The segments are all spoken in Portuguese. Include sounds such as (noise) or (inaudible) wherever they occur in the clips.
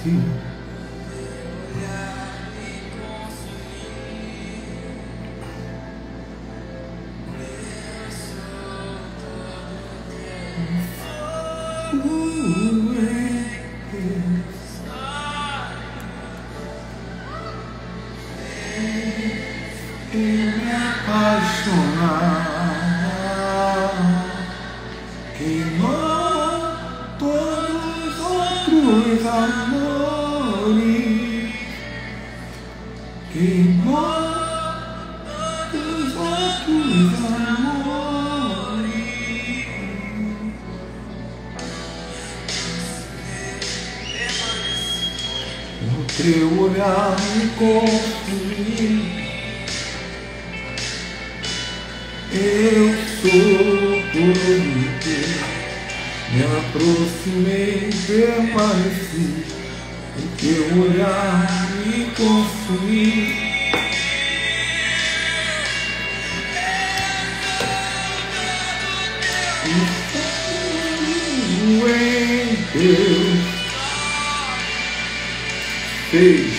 aproximei, permaneci. Teu olhar me consumiu Eu sou todo teu, me aproximei, permaneci, o teu olhar me consumiu. Deus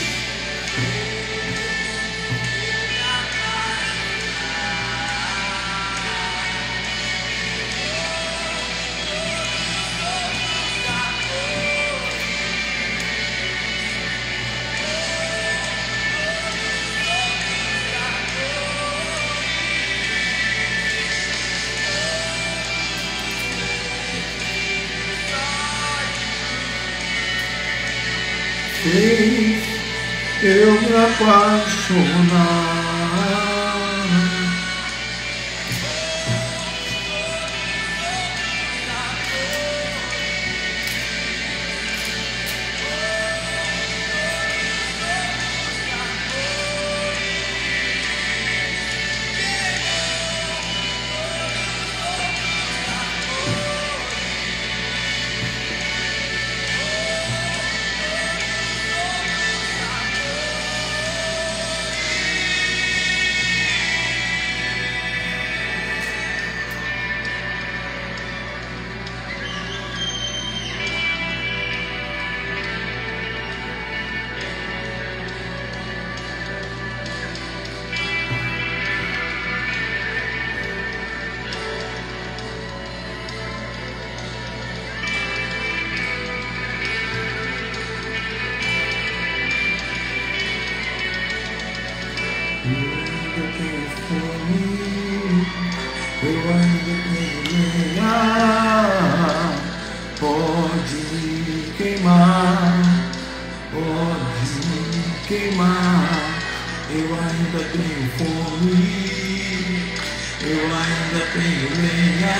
tenho fome, eu ainda tenho lenha,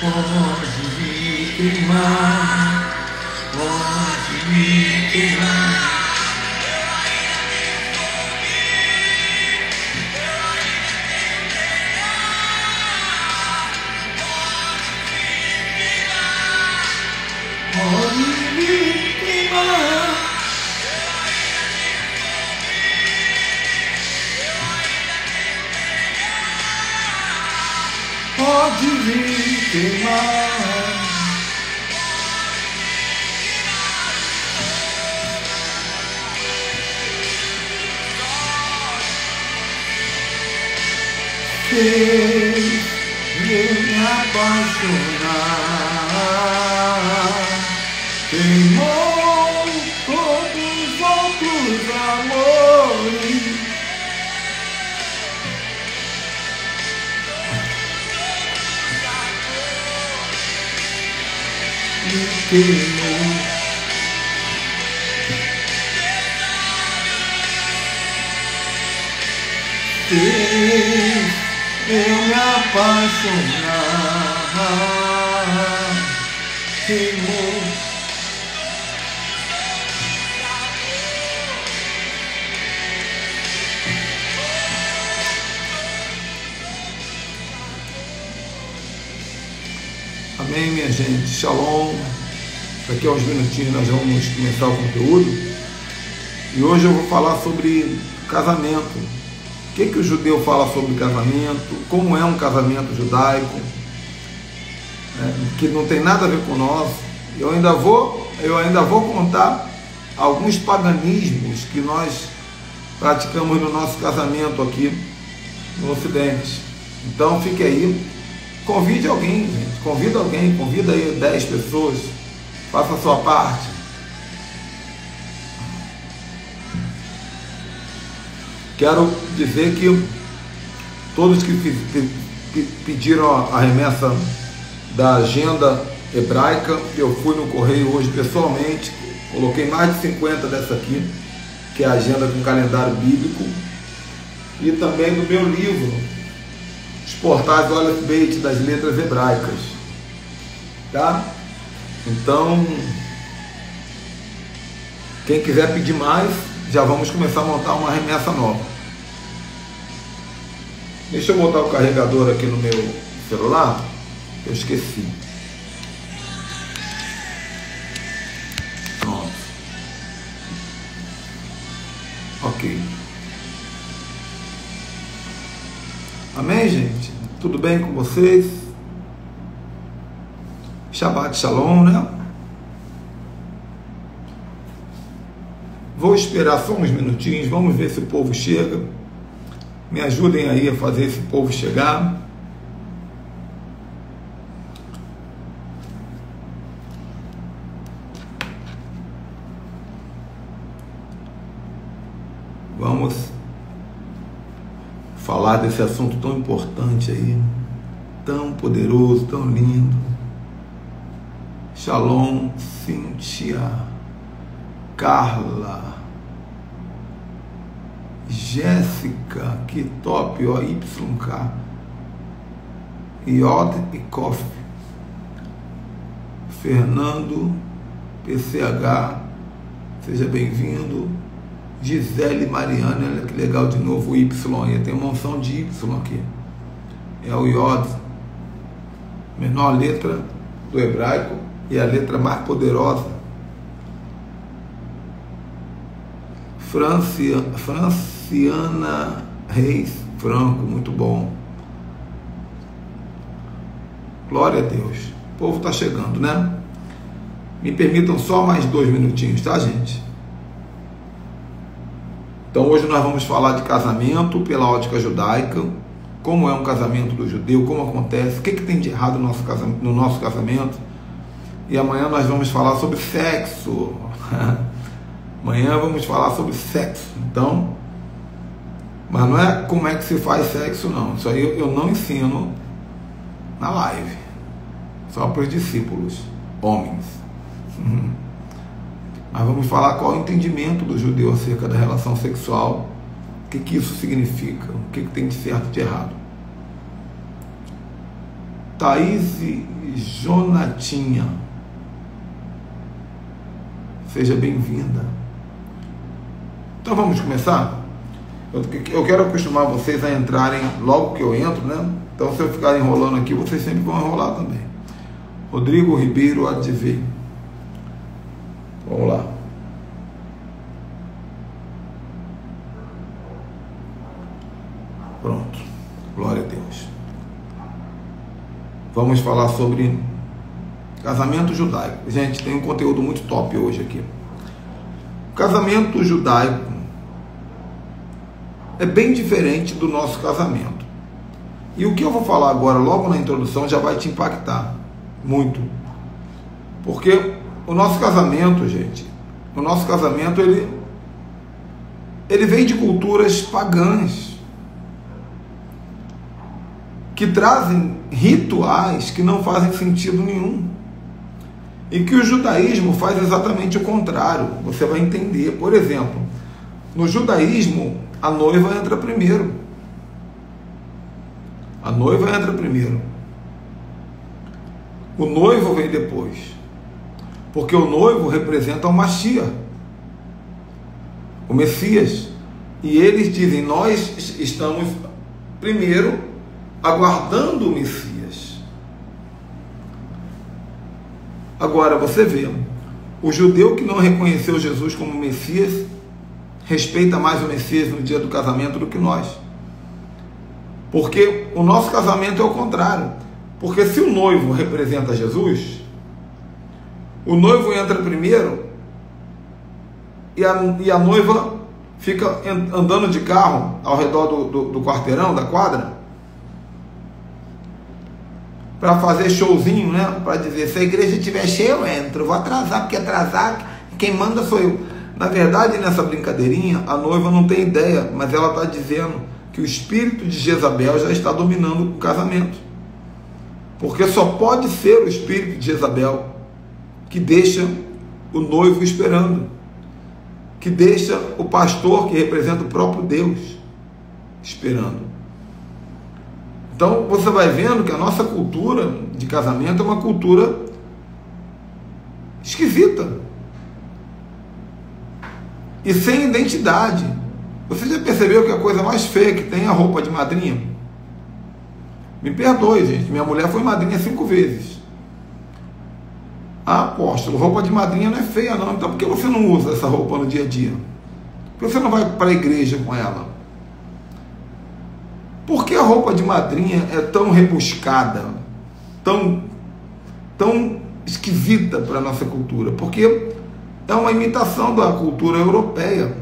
pode me queimar, pode me queimar. Pode me queimar. Fez me apaixonar. Queimou todos os outros amores. Fez eu me apaixonar. Queimou. Amém, minha gente. Shalom. Daqui a uns minutinhos nós vamos começar o conteúdo. E hoje eu vou falar sobre casamento. O que, que o judeu fala sobre casamento? Como é um casamento judaico? né, que não tem nada a ver com o nosso. Eu ainda vou, eu ainda vou contar alguns paganismos que nós praticamos no nosso casamento aqui no Ocidente. Então fique aí, convide alguém, gente, convida alguém, convida aí 10 pessoas, faça a sua parte. Quero dizer que todos que pediram a remessa da agenda hebraica, eu fui no correio hoje pessoalmente, coloquei mais de 50 dessa aqui, que é a agenda com calendário bíblico, e também do meu livro, Os Portais do Aleph das Letras Hebraicas. Tá? Então, quem quiser pedir mais, já vamos começar a montar uma remessa nova. Deixa eu botar o carregador aqui no meu celular. Eu esqueci. Pronto. Ok. Amém, gente? Tudo bem com vocês? Shabbat Shalom, né? Vou esperar só uns minutinhos, vamos ver se o povo chega. Me ajudem aí a fazer esse povo chegar. Vamos falar desse assunto tão importante aí, tão poderoso, tão lindo. Shalom, Cíntia. Carla, Jéssica, que top, ó, YK, Iod e Koff, Fernando, PCH, seja bem-vindo. Gisele Mariana, olha que legal de novo o Y, tem uma unção de Y aqui. É o Iod, menor letra do hebraico e a letra mais poderosa Francia, Franciana Reis Franco, muito bom. Glória a Deus. O povo está chegando, né? Me permitam só mais dois minutinhos, tá, gente? Então hoje nós vamos falar de casamento pela ótica judaica, como é um casamento do judeu, como acontece, o que, que tem de errado no nosso, casamento, no nosso casamento. E amanhã nós vamos falar sobre sexo. (laughs) Amanhã vamos falar sobre sexo. Então, mas não é como é que se faz sexo, não. Isso aí eu não ensino na live. Só para os discípulos, homens. (laughs) Mas vamos falar qual é o entendimento do judeu acerca da relação sexual, o que, que isso significa, o que, que tem de certo e de errado. Thaís Jonatinha, seja bem-vinda. Então vamos começar? Eu quero acostumar vocês a entrarem logo que eu entro, né? Então se eu ficar enrolando aqui, vocês sempre vão enrolar também. Rodrigo Ribeiro Advei. Vamos lá. Pronto. Glória a Deus. Vamos falar sobre casamento judaico. Gente, tem um conteúdo muito top hoje aqui. casamento judaico é bem diferente do nosso casamento. E o que eu vou falar agora, logo na introdução, já vai te impactar muito. Porque o nosso casamento, gente, o nosso casamento, ele, ele vem de culturas pagãs que trazem rituais que não fazem sentido nenhum. E que o judaísmo faz exatamente o contrário. Você vai entender. Por exemplo, no judaísmo, a noiva entra primeiro. A noiva entra primeiro. O noivo vem depois. Porque o noivo representa o Machia, o Messias. E eles dizem: Nós estamos primeiro aguardando o Messias. Agora você vê, o judeu que não reconheceu Jesus como Messias respeita mais o Messias no dia do casamento do que nós. Porque o nosso casamento é o contrário. Porque se o noivo representa Jesus, o noivo entra primeiro e a, e a noiva fica andando de carro ao redor do, do, do quarteirão, da quadra, para fazer showzinho, né? Para dizer, se a igreja estiver cheia, eu entro. vou atrasar, porque atrasar, quem manda sou eu. Na verdade, nessa brincadeirinha, a noiva não tem ideia, mas ela está dizendo que o espírito de Jezabel já está dominando o casamento. Porque só pode ser o espírito de Jezabel que deixa o noivo esperando, que deixa o pastor, que representa o próprio Deus, esperando. Então você vai vendo que a nossa cultura de casamento é uma cultura esquisita e sem identidade. Você já percebeu que a coisa mais feia que tem é a roupa de madrinha? Me perdoe, gente. Minha mulher foi madrinha cinco vezes. Ah, apóstolo, roupa de madrinha não é feia, não. Então por que você não usa essa roupa no dia a dia? Por que você não vai para a igreja com ela? Por que a roupa de madrinha é tão rebuscada, tão, tão esquisita para a nossa cultura? Porque é uma imitação da cultura europeia,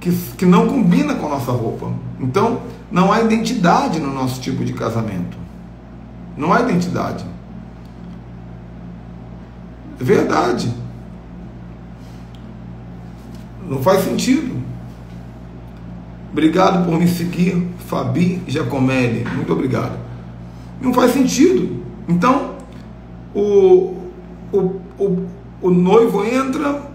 que, que não combina com a nossa roupa. Então, não há identidade no nosso tipo de casamento. Não há identidade. É verdade. Não faz sentido. Obrigado por me seguir, Fabi Giacomelli. Muito obrigado. Não faz sentido. Então, o, o, o o noivo entra,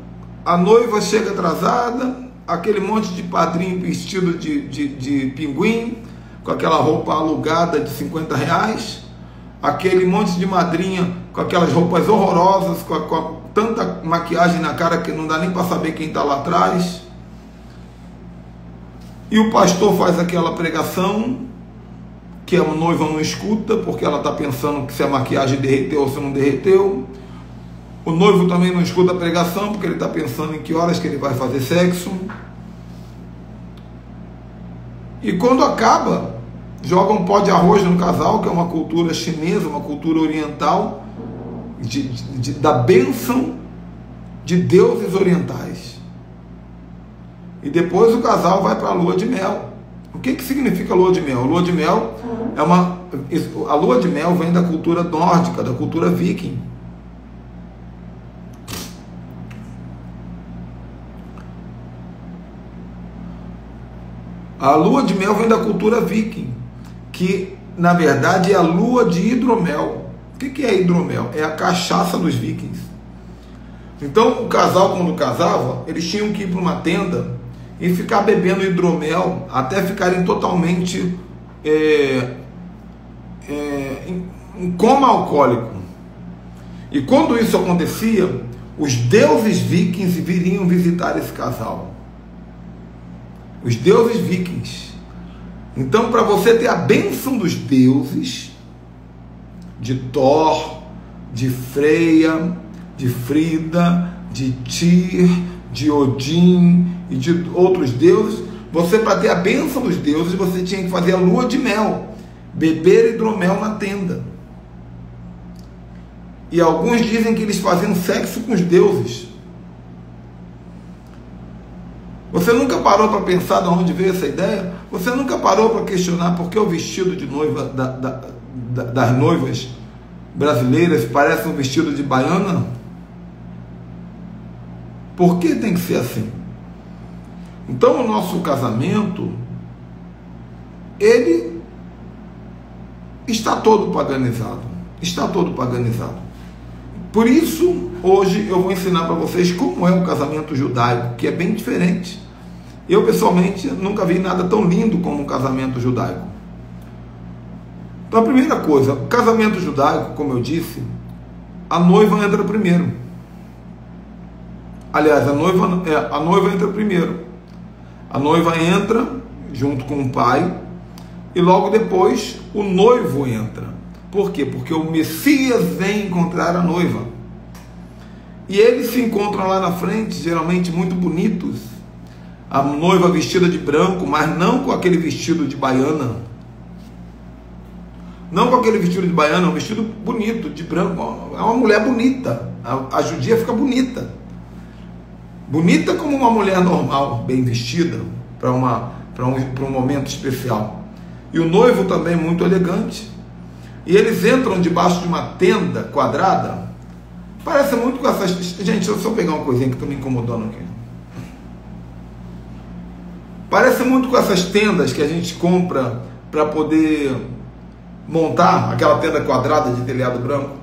a noiva chega atrasada, aquele monte de padrinho vestido de, de, de pinguim, com aquela roupa alugada de 50 reais, aquele monte de madrinha com aquelas roupas horrorosas, com, a, com a, tanta maquiagem na cara que não dá nem para saber quem está lá atrás. E o pastor faz aquela pregação que a noiva não escuta, porque ela está pensando que se a maquiagem derreteu ou se não derreteu. O noivo também não escuta a pregação porque ele está pensando em que horas que ele vai fazer sexo. E quando acaba, joga um pó de arroz no casal, que é uma cultura chinesa, uma cultura oriental, de, de, da bênção de deuses orientais. E depois o casal vai para a lua de mel. O que, que significa lua de mel? Lua de mel é uma. A lua de mel vem da cultura nórdica, da cultura viking. A lua de mel vem da cultura viking, que na verdade é a lua de hidromel. O que é hidromel? É a cachaça dos vikings. Então o casal, quando casava, eles tinham que ir para uma tenda e ficar bebendo hidromel até ficarem totalmente é, é, em, coma alcoólico. E quando isso acontecia, os deuses vikings viriam visitar esse casal os deuses vikings. Então, para você ter a bênção dos deuses, de Thor, de Freia, de Frida, de Tyr, de Odin e de outros deuses, você, para ter a bênção dos deuses, você tinha que fazer a lua de mel, beber hidromel na tenda. E alguns dizem que eles faziam sexo com os deuses. Você nunca parou para pensar de onde veio essa ideia? Você nunca parou para questionar por que o vestido de noiva da, da, da, das noivas brasileiras parece um vestido de baiana? Por que tem que ser assim? Então o nosso casamento ele está todo paganizado. Está todo paganizado. Por isso, hoje eu vou ensinar para vocês como é o casamento judaico, que é bem diferente. Eu pessoalmente nunca vi nada tão lindo como um casamento judaico. Então, a primeira coisa, o casamento judaico, como eu disse, a noiva entra primeiro. Aliás, a noiva, é, a noiva entra primeiro. A noiva entra junto com o pai e logo depois o noivo entra. Por quê? Porque o Messias vem encontrar a noiva. E eles se encontram lá na frente, geralmente muito bonitos. A noiva vestida de branco, mas não com aquele vestido de baiana. Não com aquele vestido de baiana, é um vestido bonito, de branco. É uma mulher bonita. A, a judia fica bonita. Bonita como uma mulher normal, bem vestida, para um, um momento especial. E o noivo também muito elegante. E eles entram debaixo de uma tenda quadrada. Parece muito com essas. Gente, deixa eu só pegar uma coisinha que está me incomodando aqui. Parece muito com essas tendas que a gente compra para poder montar aquela tenda quadrada de telhado branco.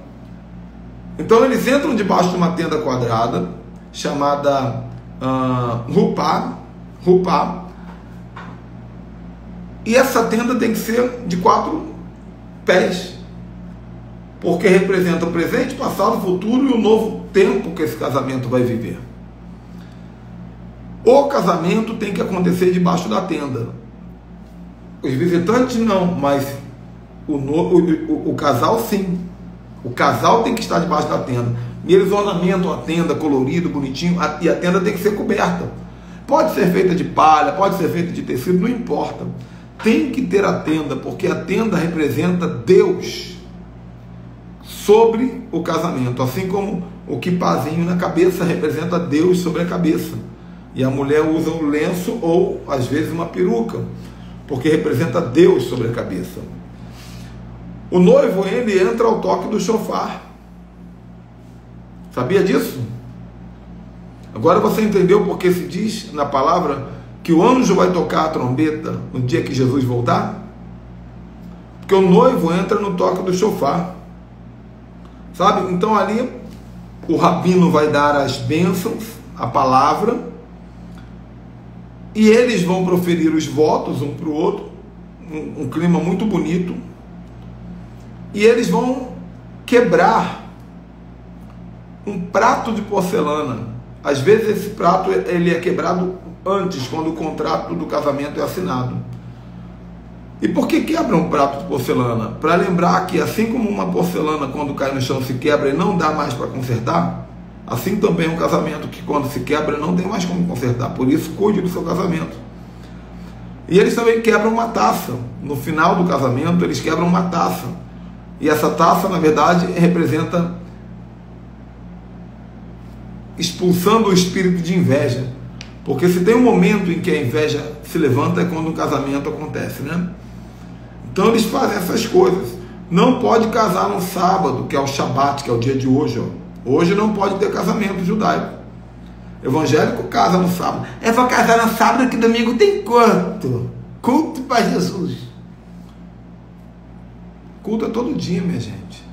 Então eles entram debaixo de uma tenda quadrada chamada uh, Rupá, Rupá. E essa tenda tem que ser de quatro pés, porque representa o presente, passado, futuro e o novo tempo que esse casamento vai viver. O casamento tem que acontecer debaixo da tenda. Os visitantes não, mas o, o, o, o casal sim. O casal tem que estar debaixo da tenda. E eles ornamentam a tenda colorido, bonitinho, e a tenda tem que ser coberta. Pode ser feita de palha, pode ser feita de tecido, não importa. Tem que ter a tenda, porque a tenda representa Deus sobre o casamento, assim como o quipazinho na cabeça representa Deus sobre a cabeça. E a mulher usa um lenço ou, às vezes, uma peruca, porque representa Deus sobre a cabeça. O noivo, ele entra ao toque do chofar. Sabia disso? Agora você entendeu porque se diz na palavra que o anjo vai tocar a trombeta no dia que Jesus voltar? Porque o noivo entra no toque do chofar. Sabe? Então ali o rabino vai dar as bênçãos, a palavra, e eles vão proferir os votos um para o outro, um, um clima muito bonito. E eles vão quebrar um prato de porcelana. Às vezes esse prato ele é quebrado antes, quando o contrato do casamento é assinado. E por que quebra um prato de porcelana? Para lembrar que assim como uma porcelana quando cai no chão se quebra e não dá mais para consertar, Assim também um casamento que quando se quebra não tem mais como consertar. Por isso, cuide do seu casamento. E eles também quebram uma taça. No final do casamento, eles quebram uma taça. E essa taça, na verdade, representa expulsando o espírito de inveja. Porque se tem um momento em que a inveja se levanta é quando o casamento acontece, né? Então eles fazem essas coisas. Não pode casar no sábado, que é o Shabat, que é o dia de hoje, ó. Hoje não pode ter casamento judaico. Evangélico casa no sábado. É para casar no sábado que domingo tem quanto? Culto para Jesus. Culto é todo dia, minha gente.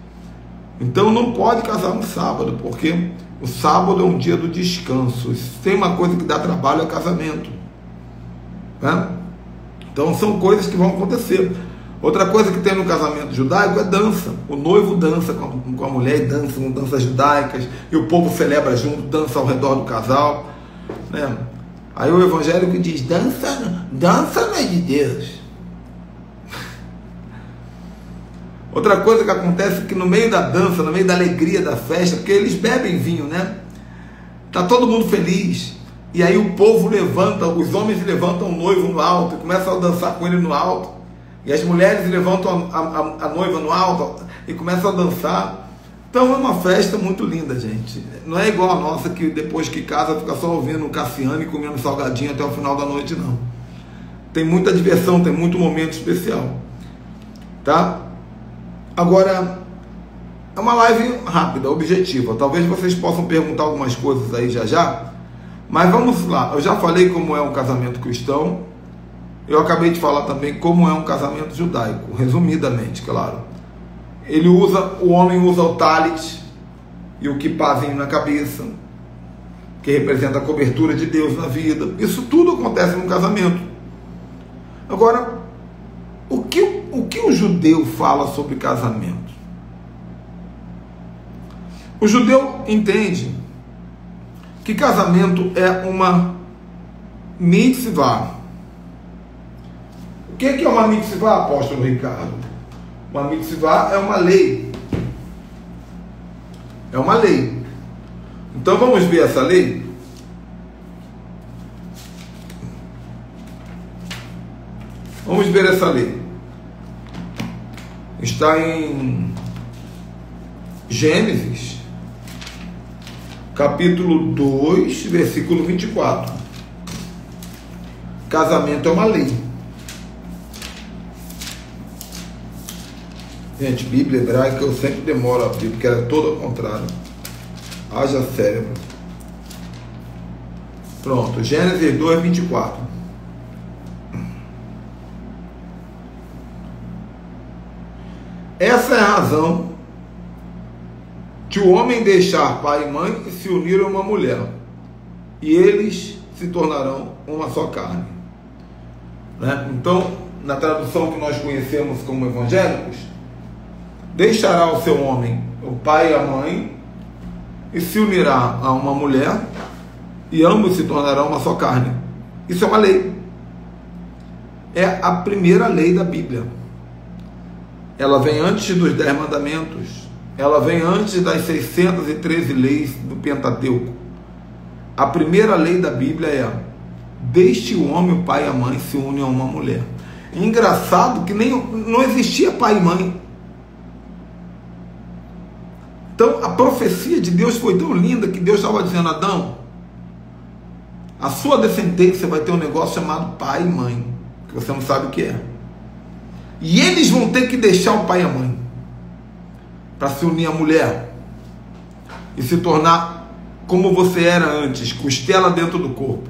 Então não pode casar no sábado, porque o sábado é um dia do descanso. Se tem uma coisa que dá trabalho é casamento. Né? Então são coisas que vão acontecer. Outra coisa que tem no casamento judaico é dança. O noivo dança com a, com a mulher dança com danças judaicas, e o povo celebra junto, dança ao redor do casal. Né? Aí o evangélico diz: dança, dança não é de Deus. Outra coisa que acontece é que no meio da dança, no meio da alegria da festa, porque eles bebem vinho, né? Tá todo mundo feliz. E aí o povo levanta, os homens levantam o noivo no alto e começam a dançar com ele no alto. E as mulheres levantam a, a, a noiva no alto e começam a dançar. Então é uma festa muito linda, gente. Não é igual a nossa que depois que casa fica só ouvindo Cassiano e comendo salgadinho até o final da noite, não. Tem muita diversão, tem muito momento especial. Tá? Agora, é uma live rápida, objetiva. Talvez vocês possam perguntar algumas coisas aí já já. Mas vamos lá. Eu já falei como é um casamento cristão. Eu acabei de falar também como é um casamento judaico, resumidamente, claro. Ele usa, o homem usa o talit e o kippazinho na cabeça, que representa a cobertura de Deus na vida. Isso tudo acontece no casamento. Agora, que o judeu fala sobre casamento? O judeu entende que casamento é uma mitzvah, que, que é uma mitzvah, apóstolo Ricardo? Uma mitzvah é uma lei. É uma lei. Então vamos ver essa lei? Vamos ver essa lei. Está em Gênesis, capítulo 2, versículo 24. Casamento é uma lei. Gente, Bíblia hebraica eu sempre demoro a abrir, porque ela é toda ao contrário. Haja cérebro. Pronto, Gênesis 2, 24. Essa é a razão de o homem deixar pai e mãe e se unir a uma mulher, e eles se tornarão uma só carne. Né? Então, na tradução que nós conhecemos como evangélicos, deixará o seu homem, o pai e a mãe, e se unirá a uma mulher, e ambos se tornarão uma só carne. Isso é uma lei. É a primeira lei da Bíblia. Ela vem antes dos dez mandamentos. Ela vem antes das 613 leis do Pentateuco. A primeira lei da Bíblia é: deixe o homem, o pai e a mãe se unem a uma mulher. Engraçado que nem não existia pai e mãe. Então a profecia de Deus foi tão linda que Deus estava dizendo: Adão, a sua descendência vai ter um negócio chamado pai e mãe, que você não sabe o que é. E eles vão ter que deixar o pai e a mãe para se unir à mulher e se tornar como você era antes, costela dentro do corpo,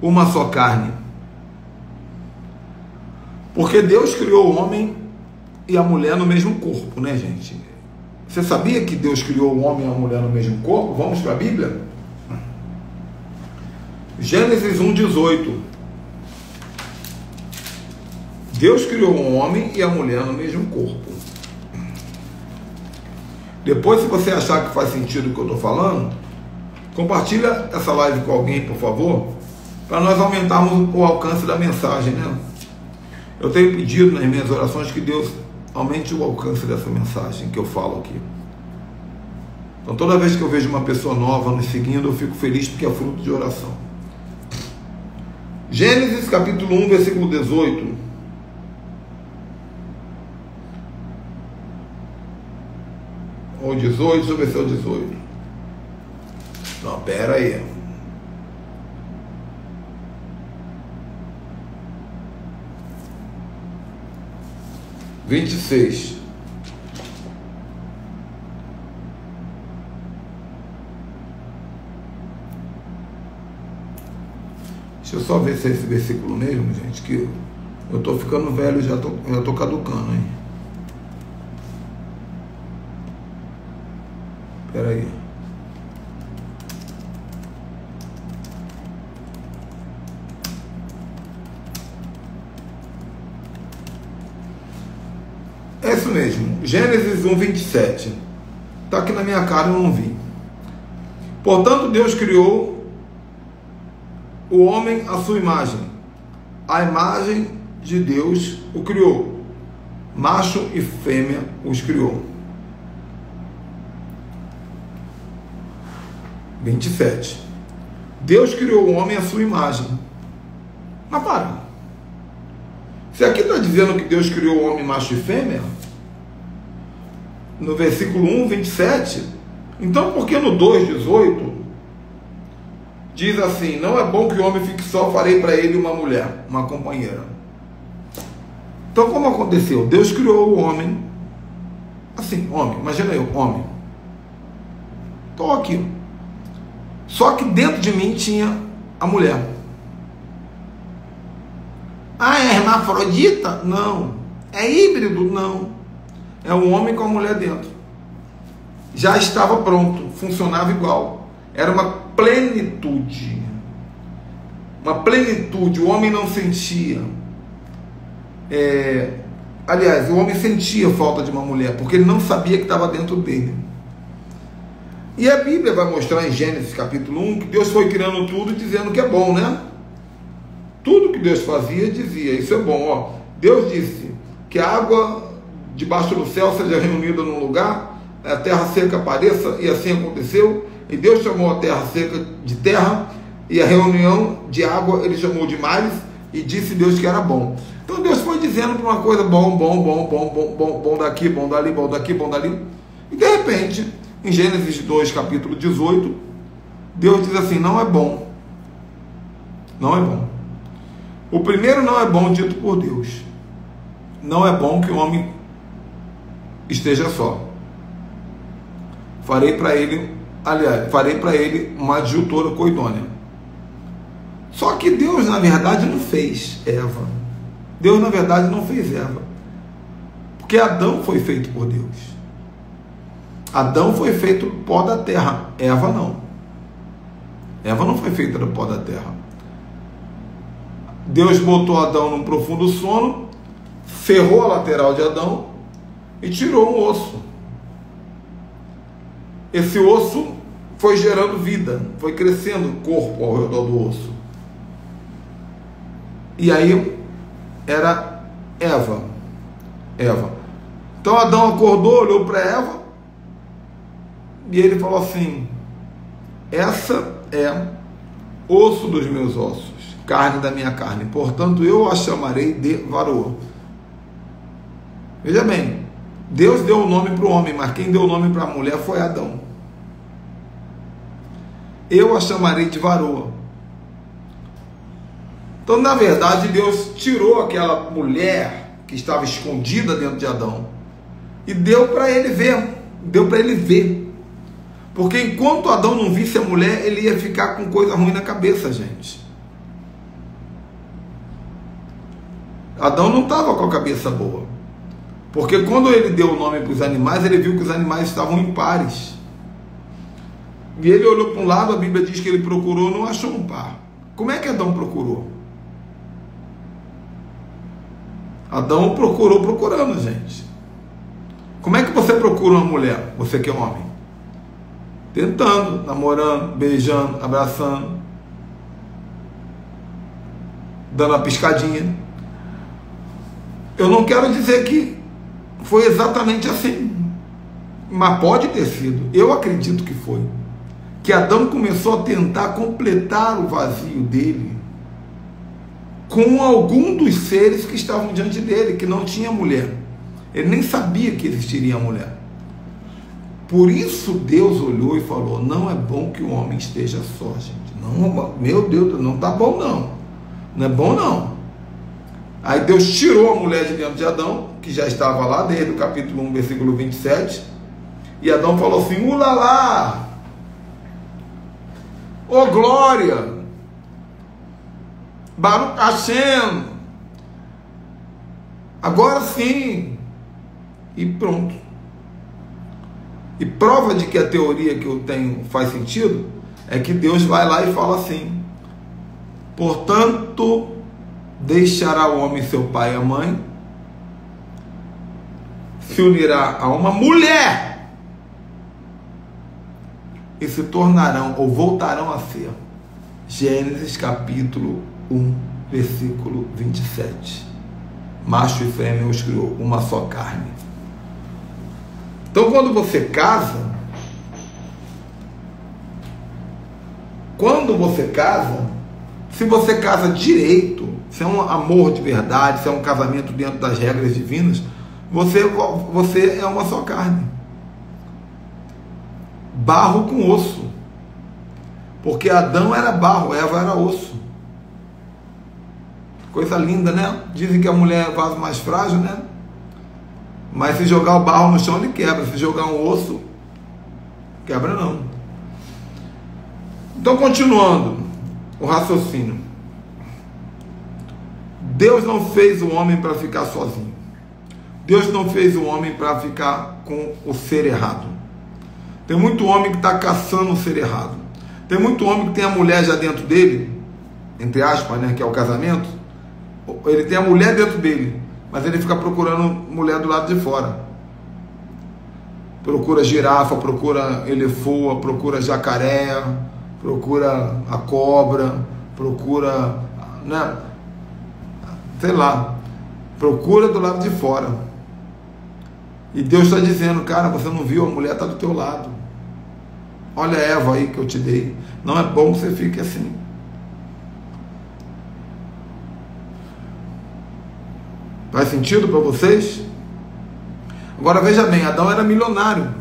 uma só carne. Porque Deus criou o homem e a mulher no mesmo corpo, né, gente? Você sabia que Deus criou o homem e a mulher no mesmo corpo? Vamos para a Bíblia? Gênesis 1,18. Deus criou o homem e a mulher no mesmo corpo. Depois, se você achar que faz sentido o que eu estou falando, compartilha essa live com alguém, por favor, para nós aumentarmos o alcance da mensagem, né? Eu tenho pedido nas minhas orações que Deus aumente o alcance dessa mensagem que eu falo aqui. Então, toda vez que eu vejo uma pessoa nova nos seguindo, eu fico feliz porque é fruto de oração. Gênesis capítulo 1, versículo 18. Ou 18, deixa eu ver se é o 18. Não, pera aí. Vinte e seis. Deixa eu só ver se é esse versículo mesmo, gente, que eu estou ficando velho já estou já tô caducando, hein? Espera aí. É isso mesmo. Gênesis 1, 27. Está aqui na minha cara, eu não vi. Portanto, Deus criou o homem à sua imagem. A imagem de Deus o criou. Macho e fêmea os criou. 27. Deus criou o homem à sua imagem. Mas para. Se aqui está dizendo que Deus criou o homem macho e fêmea, no versículo 1, 27, então por que no 2, 18, diz assim: Não é bom que o homem fique só, farei para ele uma mulher, uma companheira. Então, como aconteceu? Deus criou o homem, assim, homem, imagina eu, homem. Estou aqui. Só que dentro de mim tinha a mulher. Ah, é hermafrodita? Não. É híbrido? Não. É um homem com a mulher dentro. Já estava pronto, funcionava igual. Era uma plenitude. Uma plenitude. O homem não sentia. É... Aliás, o homem sentia falta de uma mulher, porque ele não sabia que estava dentro dele. E a Bíblia vai mostrar em Gênesis capítulo 1 que Deus foi criando tudo dizendo que é bom, né? Tudo que Deus fazia dizia, isso é bom. Ó, Deus disse que a água debaixo do céu seja reunida num lugar, a terra seca apareça, e assim aconteceu. E Deus chamou a terra seca de terra, e a reunião de água ele chamou de mares, e disse Deus que era bom. Então Deus foi dizendo para uma coisa bom, bom, bom, bom, bom, bom, bom daqui, bom dali, bom daqui, bom dali. E de repente, em Gênesis 2, capítulo 18, Deus diz assim: não é bom. Não é bom. O primeiro não é bom dito por Deus. Não é bom que o homem esteja só. Farei para ele, aliás, farei para ele uma adjutora coidônia. Só que Deus, na verdade, não fez Eva. Deus, na verdade, não fez Eva. Porque Adão foi feito por Deus. Adão foi feito do pó da terra, Eva não. Eva não foi feita do pó da terra. Deus botou Adão num profundo sono, ferrou a lateral de Adão e tirou um osso. Esse osso foi gerando vida, foi crescendo o corpo ao redor do osso. E aí era Eva. Eva. Então Adão acordou, olhou para Eva e ele falou assim: Essa é osso dos meus ossos, carne da minha carne. Portanto, eu a chamarei de varoa. Veja bem, Deus deu o nome para o homem, mas quem deu o nome para a mulher foi Adão. Eu a chamarei de varoa. Então, na verdade, Deus tirou aquela mulher que estava escondida dentro de Adão e deu para ele ver, deu para ele ver. Porque enquanto Adão não visse a mulher, ele ia ficar com coisa ruim na cabeça, gente. Adão não estava com a cabeça boa. Porque quando ele deu o nome para os animais, ele viu que os animais estavam impares. E ele olhou para um lado, a Bíblia diz que ele procurou, não achou um par. Como é que Adão procurou? Adão procurou procurando, gente. Como é que você procura uma mulher, você que é homem? Tentando, namorando, beijando, abraçando, dando uma piscadinha. Eu não quero dizer que foi exatamente assim, mas pode ter sido. Eu acredito que foi. Que Adão começou a tentar completar o vazio dele com algum dos seres que estavam diante dele, que não tinha mulher. Ele nem sabia que existiria mulher. Por isso Deus olhou e falou: Não é bom que o homem esteja só, gente. Não, meu Deus, não tá bom não. Não é bom não. Aí Deus tirou a mulher de dentro de Adão, que já estava lá desde o capítulo 1, versículo 27. E Adão falou assim: Ulalá! Ô oh, glória! Baruch Hashem! Agora sim! E pronto. E prova de que a teoria que eu tenho faz sentido é que Deus vai lá e fala assim: portanto, deixará o homem seu pai e a mãe, se unirá a uma mulher e se tornarão ou voltarão a ser. Gênesis capítulo 1, versículo 27. Macho e fêmea os criou, uma só carne. Então, quando você casa, quando você casa, se você casa direito, se é um amor de verdade, se é um casamento dentro das regras divinas, você, você é uma só carne. Barro com osso. Porque Adão era barro, Eva era osso. Coisa linda, né? Dizem que a mulher é vaso mais frágil, né? Mas se jogar o barro no chão, ele quebra. Se jogar um osso, quebra não. Então, continuando o raciocínio. Deus não fez o homem para ficar sozinho. Deus não fez o homem para ficar com o ser errado. Tem muito homem que está caçando o ser errado. Tem muito homem que tem a mulher já dentro dele, entre aspas, né, que é o casamento. Ele tem a mulher dentro dele, mas ele fica procurando mulher do lado de fora. Procura girafa, procura elefoa, procura jacaré, procura a cobra, procura, né? Sei lá, procura do lado de fora. E Deus está dizendo, cara, você não viu, a mulher está do teu lado. Olha a Eva aí que eu te dei. Não é bom que você fique assim. Faz sentido para vocês? Agora veja bem, Adão era milionário.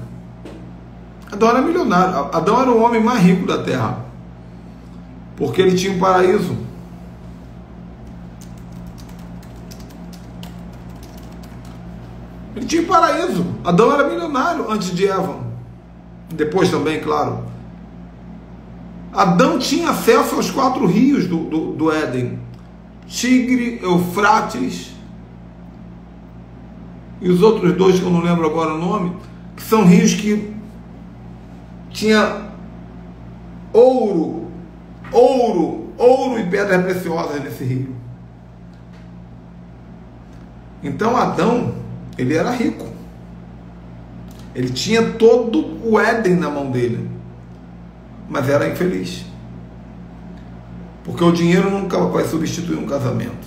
Adão era milionário. Adão era o homem mais rico da terra. Porque ele tinha um paraíso. Ele tinha um paraíso. Adão era milionário antes de Eva. Depois também, claro. Adão tinha acesso aos quatro rios do, do, do Éden: Tigre, Eufrates e os outros dois que eu não lembro agora o nome, que são rios que tinha ouro, ouro, ouro e pedras preciosas nesse rio. Então Adão, ele era rico. Ele tinha todo o Éden na mão dele mas era infeliz. Porque o dinheiro nunca vai substituir um casamento.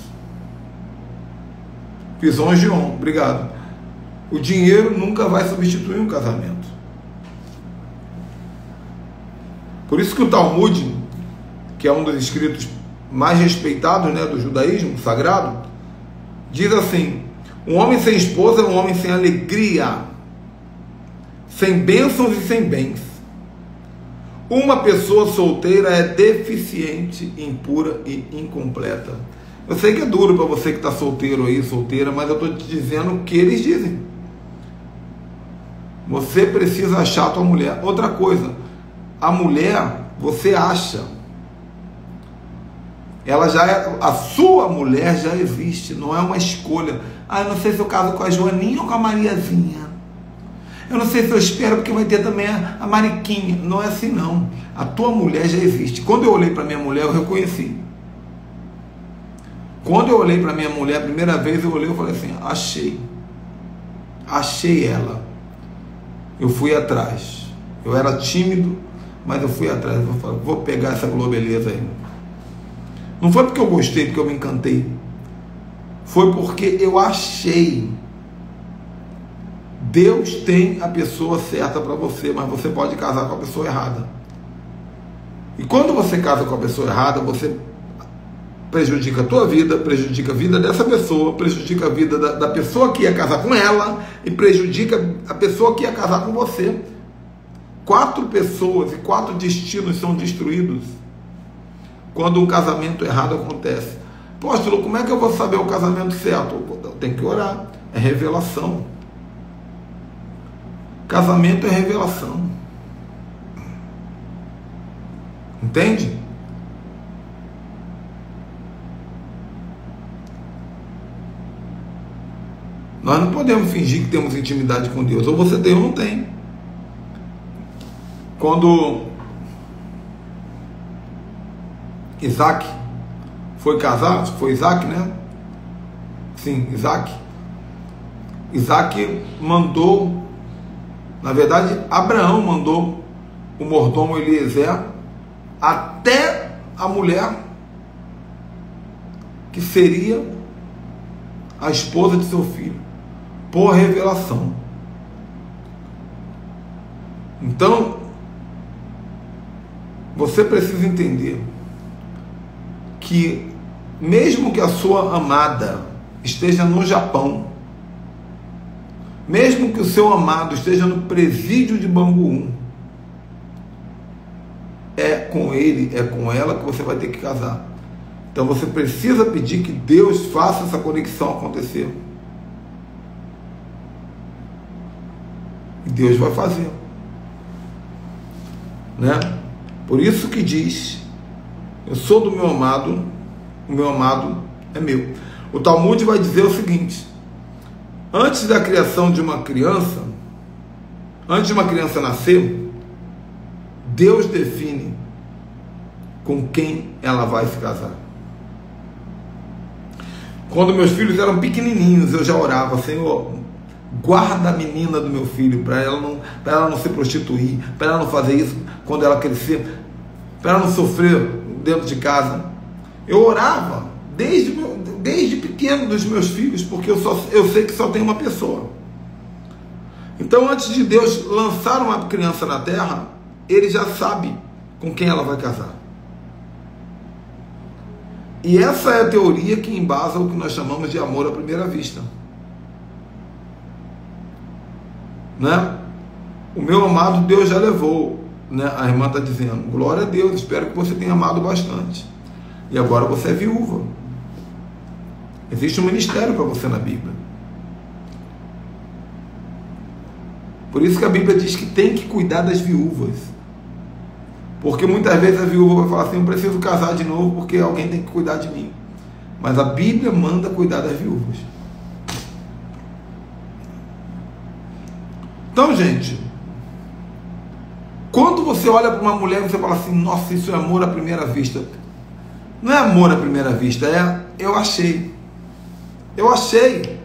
Visões de on, obrigado. O dinheiro nunca vai substituir um casamento. Por isso que o Talmud, que é um dos escritos mais respeitados né, do judaísmo sagrado, diz assim: um homem sem esposa é um homem sem alegria, sem bênçãos e sem bens. Uma pessoa solteira é deficiente, impura e incompleta. Eu sei que é duro para você que está solteiro aí, solteira, mas eu estou te dizendo o que eles dizem. Você precisa achar a tua mulher. Outra coisa, a mulher você acha. Ela já é, a sua mulher já existe, não é uma escolha. Ah, eu não sei se eu caso com a Joaninha ou com a Mariazinha. Eu não sei se eu espero, porque vai ter também a, Mariquinha. Não é assim, não. A tua mulher já existe. Quando eu olhei para minha mulher, eu reconheci. Quando eu olhei para minha mulher a primeira vez, eu olhei e falei assim: achei. Achei ela. Eu fui atrás. Eu era tímido, mas eu fui atrás. Eu falei, vou pegar essa globeleza aí. Não foi porque eu gostei, porque eu me encantei. Foi porque eu achei Deus tem a pessoa certa para você, mas você pode casar com a pessoa errada. E quando você casa com a pessoa errada, você prejudica a tua vida, prejudica a vida dessa pessoa, prejudica a vida da, da pessoa que ia casar com ela e prejudica a pessoa que ia casar com você. Quatro pessoas e quatro destinos são destruídos quando um casamento errado acontece. Apóstolo, como é que eu vou saber o casamento certo? Tenho que orar. É revelação. Casamento é revelação. Entende? Nós não podemos fingir que temos intimidade com Deus. Ou você tem ou não tem. Quando Isaac foi casar, foi Isaac, né? Sim, Isaac. Isaac mandou na verdade, Abraão mandou o mordomo Eliezer até a mulher que seria a esposa de seu filho, por revelação. Então, você precisa entender que, mesmo que a sua amada esteja no Japão, mesmo que o seu amado esteja no presídio de Bangu 1, é com ele, é com ela que você vai ter que casar. Então você precisa pedir que Deus faça essa conexão acontecer. Deus vai fazer. Né? Por isso que diz: Eu sou do meu amado, o meu amado é meu. O Talmud vai dizer o seguinte: Antes da criação de uma criança, antes de uma criança nascer, Deus define com quem ela vai se casar. Quando meus filhos eram pequenininhos, eu já orava, Senhor, guarda a menina do meu filho para ela não, ela não se prostituir, para ela não fazer isso quando ela crescer, para ela não sofrer dentro de casa. Eu orava desde desde pequeno dos meus filhos, porque eu, só, eu sei que só tem uma pessoa. Então, antes de Deus lançar uma criança na terra, ele já sabe com quem ela vai casar. E essa é a teoria que embasa o que nós chamamos de amor à primeira vista. Né? O meu amado Deus já levou. Né? A irmã está dizendo: Glória a Deus, espero que você tenha amado bastante. E agora você é viúva. Existe um ministério para você na Bíblia. Por isso que a Bíblia diz que tem que cuidar das viúvas. Porque muitas vezes a viúva vai falar assim: eu preciso casar de novo porque alguém tem que cuidar de mim. Mas a Bíblia manda cuidar das viúvas. Então, gente, quando você olha para uma mulher e você fala assim: nossa, isso é amor à primeira vista. Não é amor à primeira vista, é eu achei. Eu achei.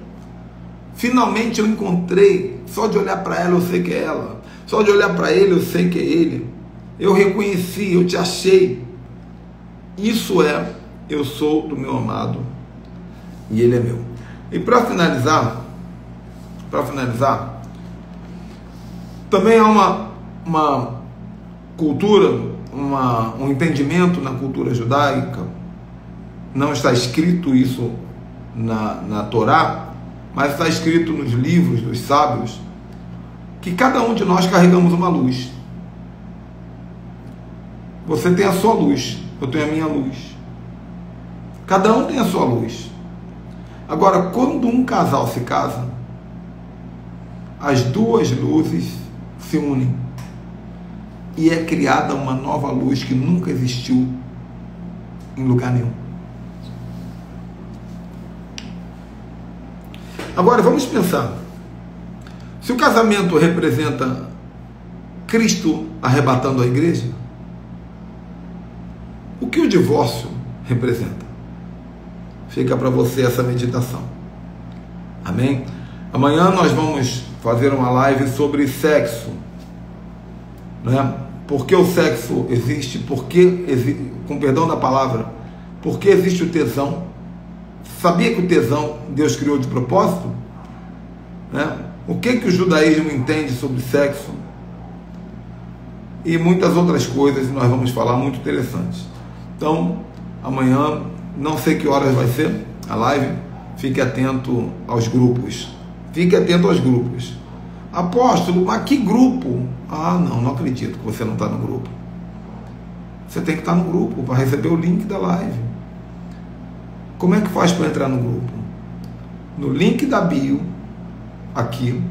Finalmente eu encontrei. Só de olhar para ela eu sei que é ela. Só de olhar para ele eu sei que é ele. Eu reconheci, eu te achei. Isso é eu sou do meu amado e ele é meu. E para finalizar, para finalizar, também há uma, uma cultura, uma, um entendimento na cultura judaica, não está escrito isso na, na Torá, mas está escrito nos livros dos sábios que cada um de nós carregamos uma luz. Você tem a sua luz, eu tenho a minha luz. Cada um tem a sua luz. Agora, quando um casal se casa, as duas luzes se unem e é criada uma nova luz que nunca existiu em lugar nenhum. Agora vamos pensar. Se o casamento representa Cristo arrebatando a igreja, o que o divórcio representa? Fica para você essa meditação. Amém? Amanhã nós vamos fazer uma live sobre sexo. Né? Por que o sexo existe? Por que, com perdão da palavra, por que existe o tesão? Sabia que o tesão Deus criou de propósito? Né? O que, que o judaísmo entende sobre sexo? E muitas outras coisas nós vamos falar muito interessantes. Então, amanhã, não sei que horas vai ser a live, fique atento aos grupos. Fique atento aos grupos. Apóstolo, mas que grupo? Ah, não, não acredito que você não está no grupo. Você tem que estar no grupo para receber o link da live. Como é que faz para entrar no grupo? No link da bio, aqui,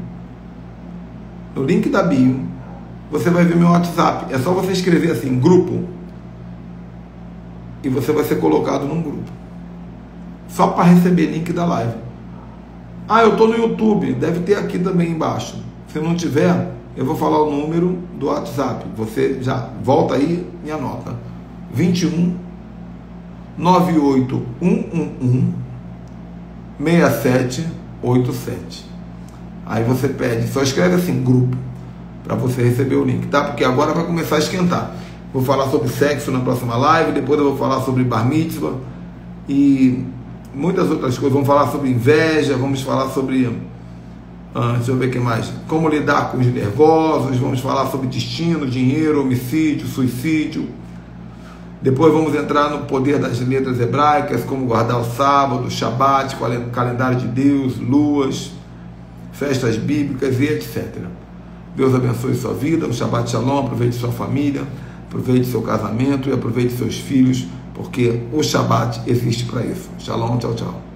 no link da bio, você vai ver meu WhatsApp. É só você escrever assim, grupo, e você vai ser colocado num grupo. Só para receber link da live. Ah, eu estou no YouTube, deve ter aqui também embaixo. Se não tiver, eu vou falar o número do WhatsApp. Você já volta aí e anota. 21 98111 6787. Aí você pede, só escreve assim, grupo, para você receber o link, tá? Porque agora vai começar a esquentar. Vou falar sobre sexo na próxima live, depois eu vou falar sobre bar mitzvah e muitas outras coisas. Vamos falar sobre inveja, vamos falar sobre. Ah, deixa eu ver o que mais. Como lidar com os nervosos, vamos falar sobre destino, dinheiro, homicídio, suicídio depois vamos entrar no poder das letras hebraicas, como guardar o sábado, o Shabat, calendário de Deus, luas, festas bíblicas e etc. Deus abençoe sua vida, um Shabbat Shalom, aproveite sua família, aproveite seu casamento e aproveite seus filhos, porque o Shabat existe para isso. Shalom, tchau, tchau.